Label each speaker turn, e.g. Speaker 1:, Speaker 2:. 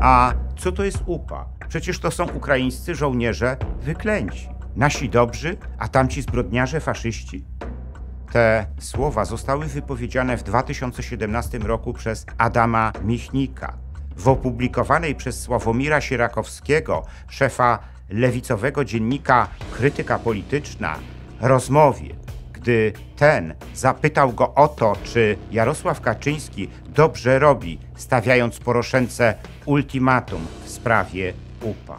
Speaker 1: A co to jest UPA? Przecież to są ukraińscy żołnierze wyklęci. Nasi dobrzy, a tamci zbrodniarze faszyści. Te słowa zostały wypowiedziane w 2017 roku przez Adama Michnika w opublikowanej przez Sławomira Sierakowskiego, szefa lewicowego dziennika Krytyka Polityczna, rozmowie, gdy ten zapytał go o to, czy Jarosław Kaczyński dobrze robi, stawiając Poroszence ultimatum w sprawie UPA.